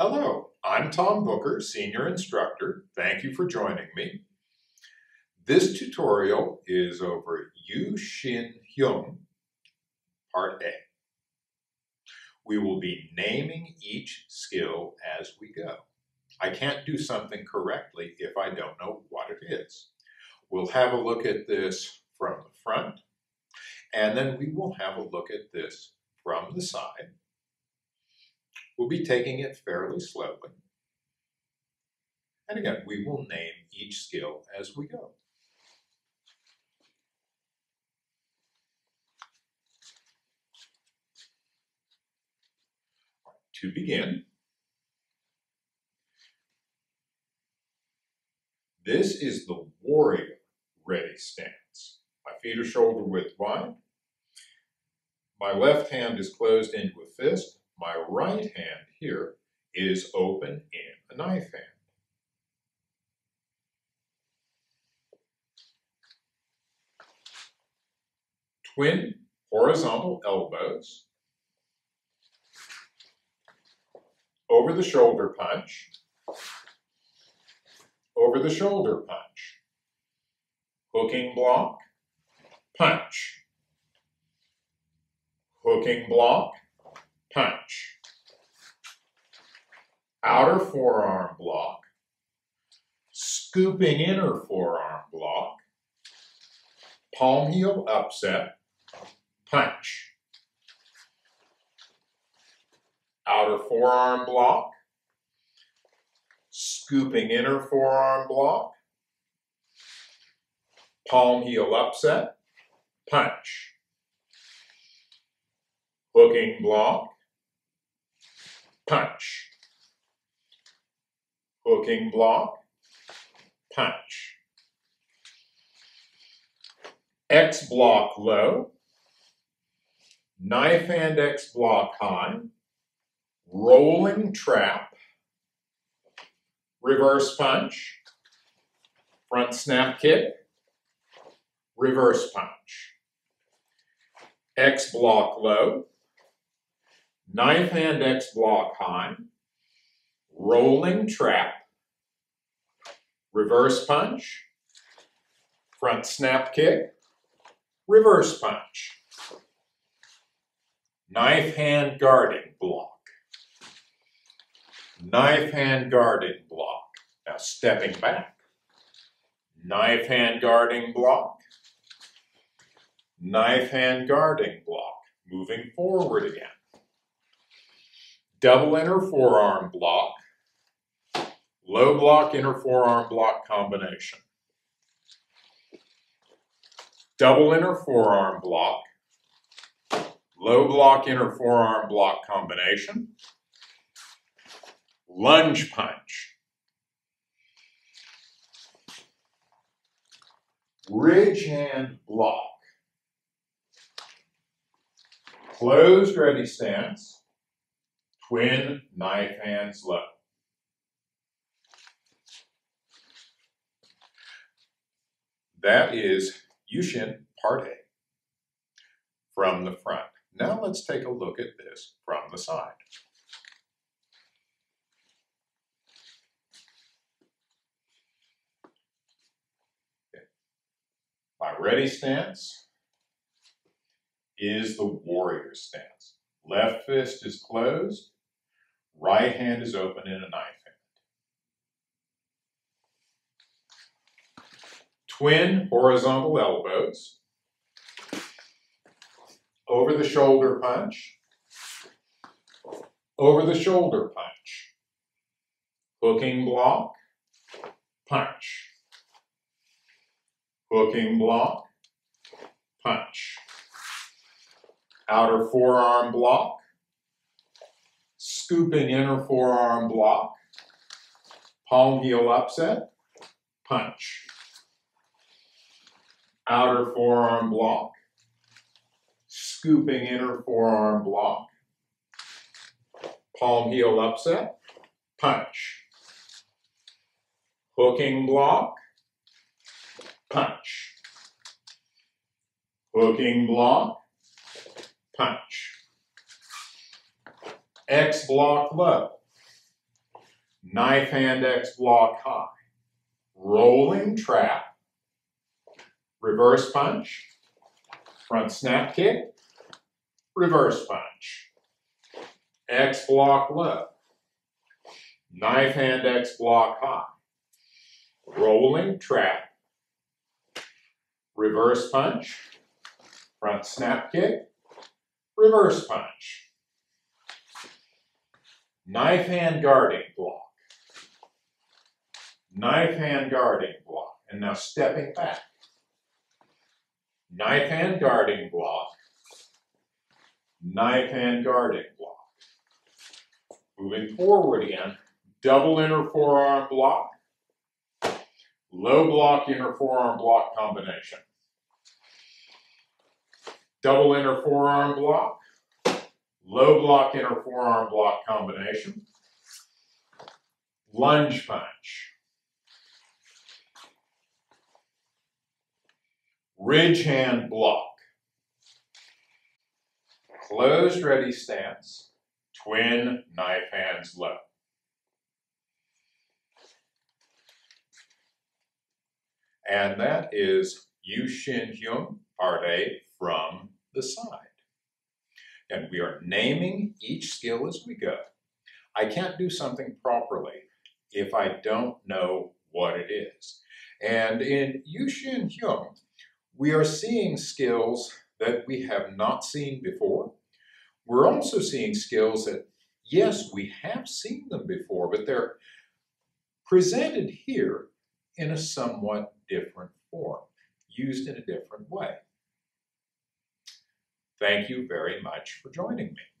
Hello, I'm Tom Booker, Senior Instructor. Thank you for joining me. This tutorial is over Yoo-Sin Hyung, Part A. We will be naming each skill as we go. I can't do something correctly if I don't know what it is. We'll have a look at this from the front, and then we will have a look at this from the side. We'll be taking it fairly slowly. And again, we will name each skill as we go. To begin, this is the warrior ready stance. My feet are shoulder width wide. My left hand is closed into a fist. My right hand here is open in a knife hand. Twin horizontal elbows. Over the shoulder punch. Over the shoulder punch. Hooking block. Punch. Hooking block punch. Outer forearm block, scooping inner forearm block, palm heel upset, punch. Outer forearm block, scooping inner forearm block, palm heel upset, punch. Hooking block, punch. Hooking block, punch. X block low, knife hand X block high, rolling trap, reverse punch, front snap kick, reverse punch. X block low, knife hand X block high, rolling trap, reverse punch, front snap kick, reverse punch, knife hand guarding block, knife hand guarding block. Now stepping back, knife hand guarding block, knife hand guarding block, moving forward again double inner forearm block, low block inner forearm block combination. Double inner forearm block, low block inner forearm block combination, lunge punch, ridge hand block, closed ready stance, Twin knife hands low. That is Yoo-Sin Part A from the front. Now let's take a look at this from the side. My ready stance is the warrior stance. Left fist is closed, Right hand is open in a knife hand. Twin horizontal elbows. Over the shoulder punch. Over the shoulder punch. Hooking block. Punch. Hooking block. Punch. Outer forearm block scooping inner forearm block, palm heel upset, punch. Outer forearm block, scooping inner forearm block, palm heel upset, punch. Hooking block, punch. Hooking block, punch. X block low. knife hand X block high, rolling trap, reverse punch, front snap kick, reverse punch, X block low, knife hand X block high, rolling trap, reverse punch, front snap kick, reverse punch, knife hand guarding block, knife hand guarding block, and now stepping back, knife hand guarding block, knife hand guarding block. Moving forward again, double inner forearm block, low block inner forearm block combination. Double inner forearm block, low block inner forearm block combination, lunge punch, ridge hand block, closed ready stance, twin knife hands low. And that is Yoo-Sin Hyung, part A, from the side. And we are naming each skill as we go. I can't do something properly if I don't know what it is. And in Yoo-Sin Hyung, we are seeing skills that we have not seen before. We're also seeing skills that, yes, we have seen them before, but they're presented here in a somewhat different form, used in a different. Thank you very much for joining me.